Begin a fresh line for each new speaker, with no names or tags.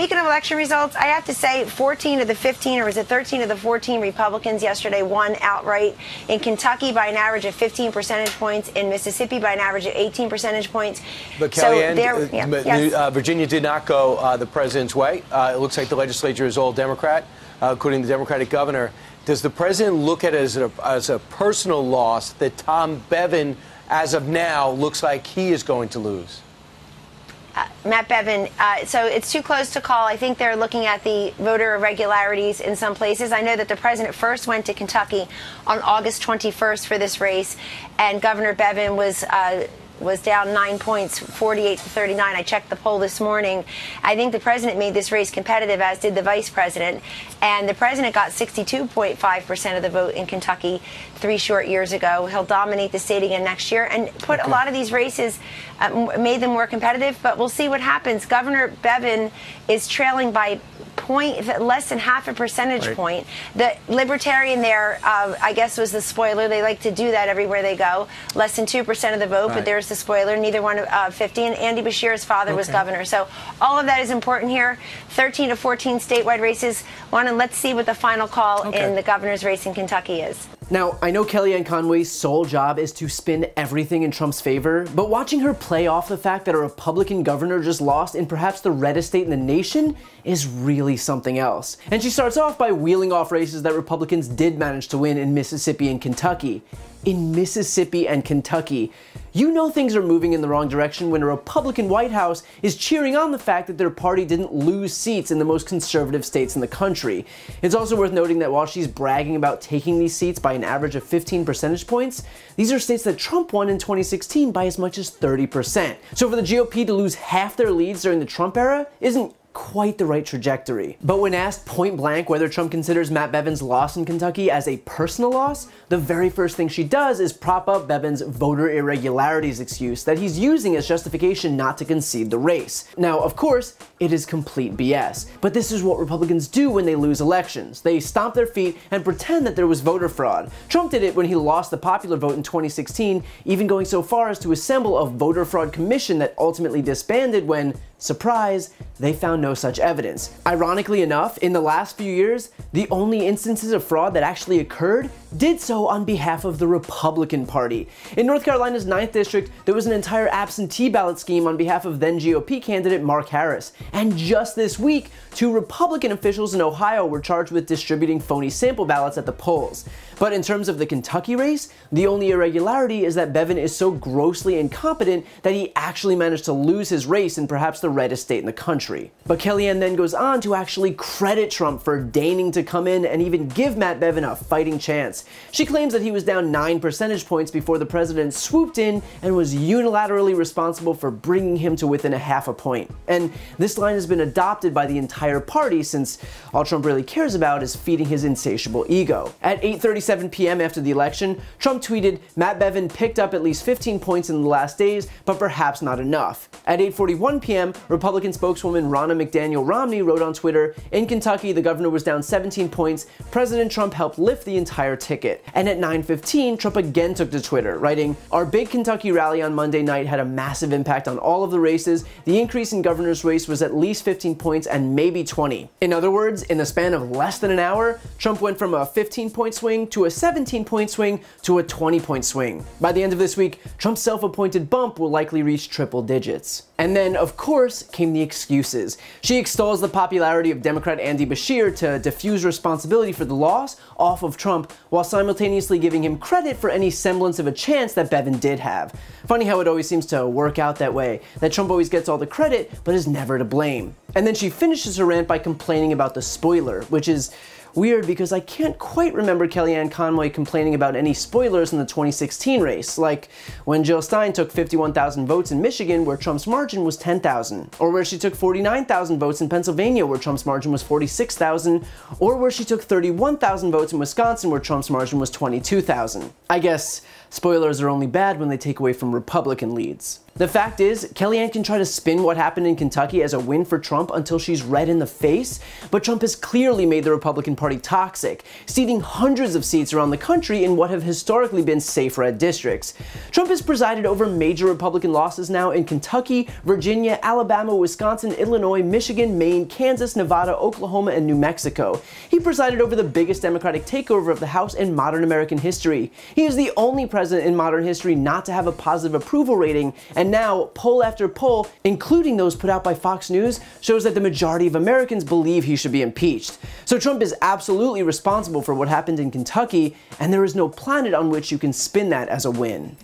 speaking of election results, I have to say 14 of the 15, or was it 13 of the 14 Republicans yesterday won outright in Kentucky by an average of 15 percentage points, in Mississippi by an average of 18 percentage points.
But Kellyanne, so uh, yeah, but yes. uh, Virginia did not go uh, the president's way. Uh, it looks like the legislature is all Democrat, uh, including the Democratic governor. Does the president look at it as a, as a personal loss that Tom Bevin, as of now, looks like he is going to lose?
Uh, Matt Bevin, uh, so it's too close to call. I think they're looking at the voter irregularities in some places. I know that the president first went to Kentucky on August 21st for this race, and Governor Bevin was. Uh, was down nine points, 48 to 39. I checked the poll this morning. I think the president made this race competitive, as did the vice president. And the president got 62.5% of the vote in Kentucky three short years ago. He'll dominate the state again next year and put okay. a lot of these races, uh, made them more competitive. But we'll see what happens. Governor Bevin is trailing by point, less than half a percentage right. point. The libertarian there, uh, I guess, was the spoiler. They like to do that everywhere they go. Less than 2% of the vote, right. but there's the spoiler. Neither one uh, 50. And Andy Beshear's father okay. was governor. So all of that is important here. 13 to 14 statewide races. One, and let's see what the final call okay. in the governor's race in Kentucky is.
Now, I know Kellyanne Conway's sole job is to spin everything in Trump's favor, but watching her play off the fact that a Republican governor just lost in perhaps the reddest state in the nation is really something else. And she starts off by wheeling off races that Republicans did manage to win in Mississippi and Kentucky in Mississippi and Kentucky. You know things are moving in the wrong direction when a Republican White House is cheering on the fact that their party didn't lose seats in the most conservative states in the country. It's also worth noting that while she's bragging about taking these seats by an average of 15 percentage points, these are states that Trump won in 2016 by as much as 30%. So for the GOP to lose half their leads during the Trump era isn't quite the right trajectory. But when asked point blank whether Trump considers Matt Bevin's loss in Kentucky as a personal loss, the very first thing she does is prop up Bevin's voter irregularities excuse that he's using as justification not to concede the race. Now, of course, it is complete BS. But this is what Republicans do when they lose elections. They stomp their feet and pretend that there was voter fraud. Trump did it when he lost the popular vote in 2016, even going so far as to assemble a voter fraud commission that ultimately disbanded when Surprise, they found no such evidence. Ironically enough, in the last few years, the only instances of fraud that actually occurred did so on behalf of the Republican Party. In North Carolina's 9th District, there was an entire absentee ballot scheme on behalf of then GOP candidate Mark Harris. And just this week, two Republican officials in Ohio were charged with distributing phony sample ballots at the polls. But in terms of the Kentucky race, the only irregularity is that Bevin is so grossly incompetent that he actually managed to lose his race in perhaps the reddest state in the country. But Kellyanne then goes on to actually credit Trump for deigning to come in and even give Matt Bevin a fighting chance. She claims that he was down 9 percentage points before the president swooped in and was unilaterally responsible for bringing him to within a half a point. And this line has been adopted by the entire party since all Trump really cares about is feeding his insatiable ego. At 8:37 p.m. after the election, Trump tweeted, Matt Bevin picked up at least 15 points in the last days, but perhaps not enough. At 8.41 p.m., Republican spokeswoman Ronna McDaniel Romney wrote on Twitter, in Kentucky, the governor was down 17 points, President Trump helped lift the entire ticket. And at 9.15, Trump again took to Twitter, writing, our big Kentucky rally on Monday night had a massive impact on all of the races. The increase in governor's race was at least 15 points and maybe 20. In other words, in the span of less than an hour, Trump went from a 15 point swing to a 17 point swing to a 20 point swing. By the end of this week, Trump's self appointed bump will likely reach triple digits. And then, of course, came the excuses. She extols the popularity of Democrat Andy Beshear to diffuse responsibility for the loss off of Trump while simultaneously giving him credit for any semblance of a chance that Bevin did have. Funny how it always seems to work out that way, that Trump always gets all the credit but is never to blame. And then she finishes her rant by complaining about the spoiler, which is Weird because I can't quite remember Kellyanne Conway complaining about any spoilers in the 2016 race, like when Jill Stein took 51,000 votes in Michigan where Trump's margin was 10,000, or where she took 49,000 votes in Pennsylvania where Trump's margin was 46,000, or where she took 31,000 votes in Wisconsin where Trump's margin was 22,000. I guess Spoilers are only bad when they take away from Republican leads. The fact is, Kellyanne can try to spin what happened in Kentucky as a win for Trump until she's red in the face, but Trump has clearly made the Republican Party toxic, seating hundreds of seats around the country in what have historically been safe red districts. Trump has presided over major Republican losses now in Kentucky, Virginia, Alabama, Wisconsin, Illinois, Michigan, Maine, Kansas, Nevada, Oklahoma, and New Mexico. He presided over the biggest Democratic takeover of the House in modern American history. He is the only president in modern history not to have a positive approval rating, and now, poll after poll, including those put out by Fox News, shows that the majority of Americans believe he should be impeached. So Trump is absolutely responsible for what happened in Kentucky, and there is no planet on which you can spin that as a win.